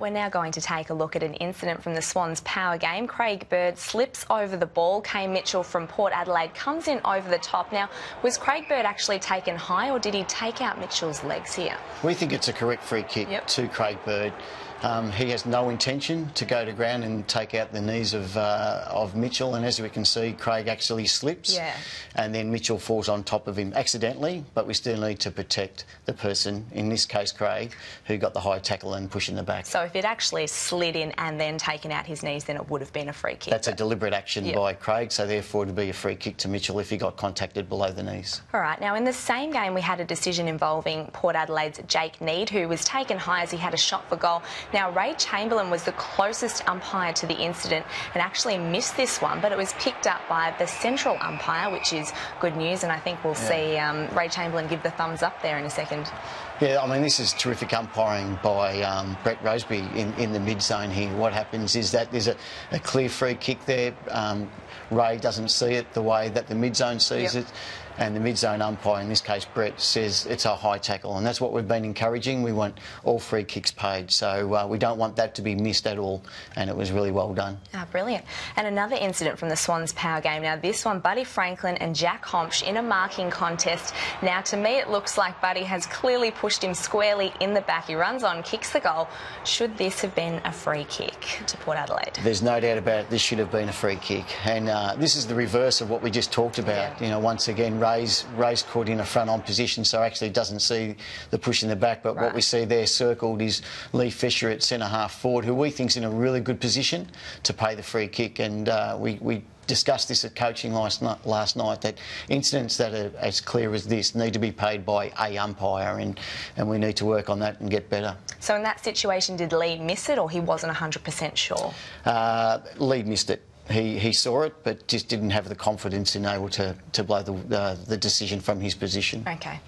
We're now going to take a look at an incident from the Swans power game. Craig Bird slips over the ball. Kane Mitchell from Port Adelaide comes in over the top. Now, was Craig Bird actually taken high or did he take out Mitchell's legs here? We think it's a correct free kick Yep. to Craig Bird. Um, he has no intention to go to ground and take out the knees of uh, of Mitchell, and as we can see, Craig actually slips, Yeah. and then Mitchell falls on top of him accidentally. But we still need to protect the person, in this case Craig, who got the high tackle and push in the back. So if it actually slid in and then taken out his knees, then it would have been a free kick. That's a deliberate action Yep. by Craig, so therefore it'd be a free kick to Mitchell if he got contacted below the knees. All right, now in the same game, we had a decision involving Port Adelaide's Jake Neade, who was taken high as he had a shot for goal. Now, Ray Chamberlain was the closest umpire to the incident and actually missed this one, but it was picked up by the central umpire, which is good news. And I think we'll see um, Ray Chamberlain give the thumbs up there in a second. Yeah, I mean, this is terrific umpiring by um, Brett Rosebury in, in the mid zone here. What happens is that there's a, a clear free kick there. Um, Ray doesn't see it the way that the mid zone sees Yep. it. And the mid zone umpire, in this case Brett, says it's a high tackle. And that's what we've been encouraging. We want all free kicks paid. So uh, we don't want that to be missed at all. And it was really well done. Ah, brilliant. And another incident from the Swans power game. Now, this one, Buddy Franklin and Jack Hombsch in a marking contest. Now, to me, it looks like Buddy has clearly pushed him squarely in the back. He runs on, kicks the goal. Should this have been a free kick to Port Adelaide? There's no doubt about it. This should have been a free kick, and uh, this is the reverse of what we just talked about. Yeah. You know, once again, Ray's Ray's caught in a front-on position, so actually doesn't see the push in the back. But what we see there circled is Lee Fisher at centre half forward, who we think's in a really good position to pay the free kick, and uh, we. we Discussed this at coaching last night, last night that incidents that are as clear as this need to be paid by a umpire, and, and we need to work on that and get better. So, in that situation, did Lee miss it or he wasn't 100% sure? Uh, Lee missed it. He, he saw it, but just didn't have the confidence in able to, to blow the, uh, the decision from his position. Okay.